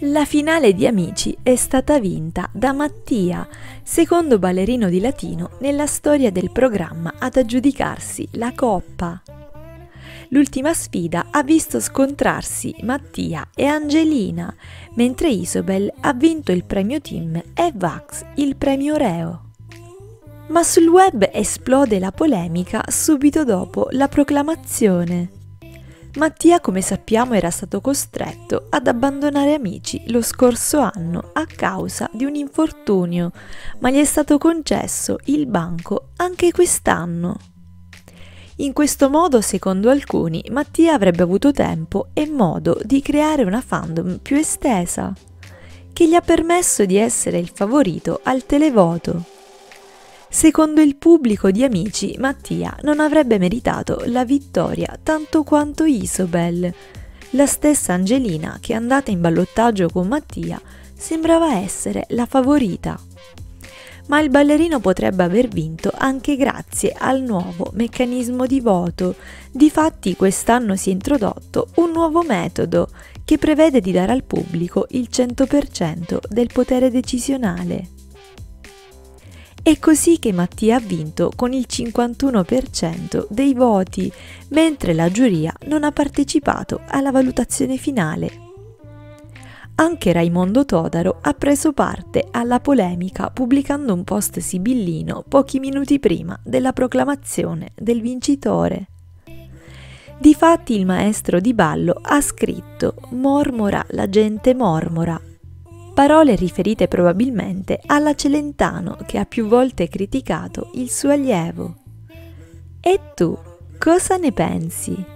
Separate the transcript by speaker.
Speaker 1: La finale di Amici è stata vinta da Mattia, secondo ballerino di latino nella storia del programma ad aggiudicarsi la coppa. L'ultima sfida ha visto scontrarsi Mattia e Angelina, mentre Isobel ha vinto il premio team e Vax il premio reo. Ma sul web esplode la polemica subito dopo la proclamazione. Mattia, come sappiamo, era stato costretto ad abbandonare Amici lo scorso anno a causa di un infortunio, ma gli è stato concesso il banco anche quest'anno. In questo modo, secondo alcuni, Mattia avrebbe avuto tempo e modo di creare una fandom più estesa, che gli ha permesso di essere il favorito al televoto. Secondo il pubblico di amici, Mattia non avrebbe meritato la vittoria tanto quanto Isobel. La stessa Angelina, che è andata in ballottaggio con Mattia, sembrava essere la favorita. Ma il ballerino potrebbe aver vinto anche grazie al nuovo meccanismo di voto. Difatti quest'anno si è introdotto un nuovo metodo che prevede di dare al pubblico il 100% del potere decisionale. È così che Mattia ha vinto con il 51% dei voti, mentre la giuria non ha partecipato alla valutazione finale. Anche Raimondo Todaro ha preso parte alla polemica pubblicando un post sibillino pochi minuti prima della proclamazione del vincitore. Difatti il maestro di ballo ha scritto Mormora la gente mormora parole riferite probabilmente alla Celentano che ha più volte criticato il suo allievo. E tu cosa ne pensi?